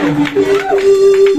やった!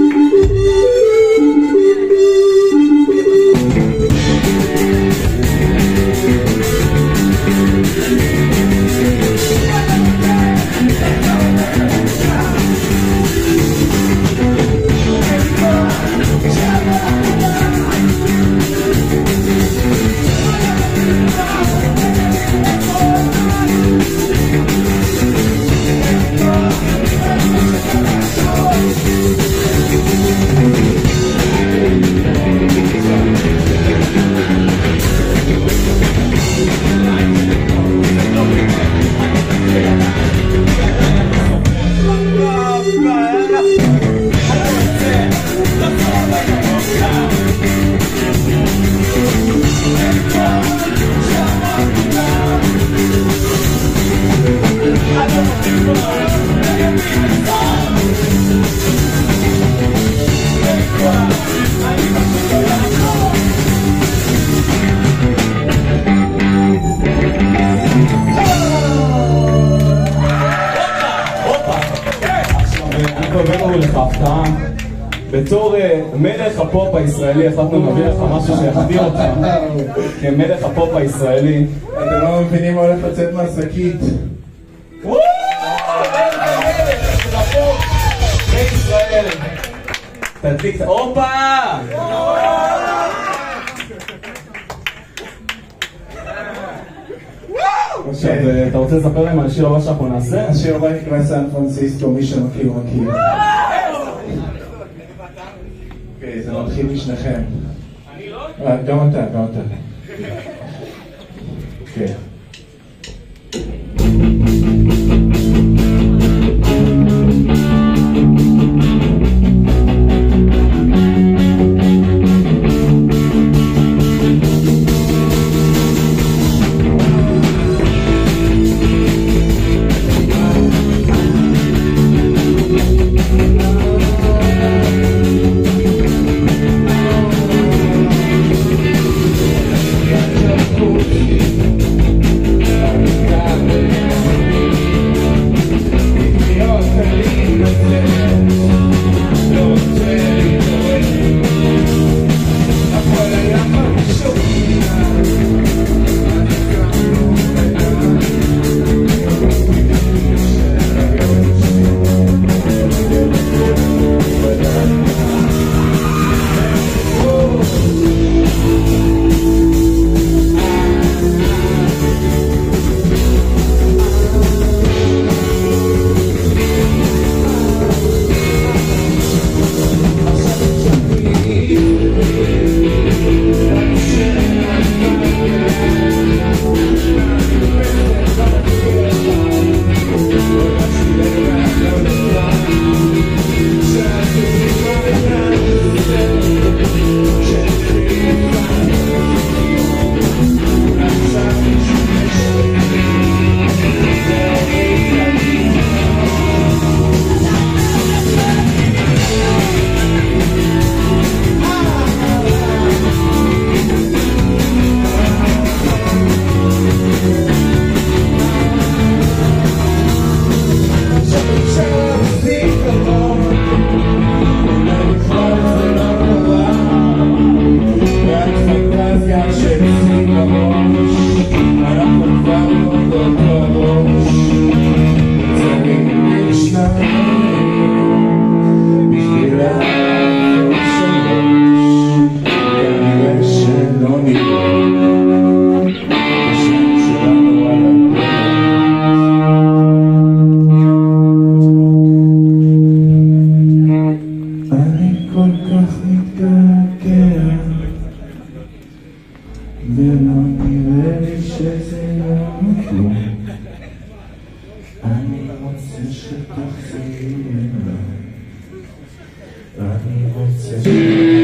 בתור אה, מלך הפופ הישראלי החלטנו להביא לך משהו שיחדיר אותך כמלך הפופ הישראלי. אתם לא מבינים מה הולך לצאת מהשקית. תדליק את ה... הופה! עכשיו, אה, אתה רוצה לספר להם על השיר הבא שאנחנו נעשה? השיר הבא נקרא סן פרנסיסקו, מי שמכיר מכיר. אוקיי, זה מתחיל משניכם. אני לא? גם אתה, גם אתה. כן. nothing back again. Then I'll be ready, chasing on the floor. Animals and shit, I'll see you in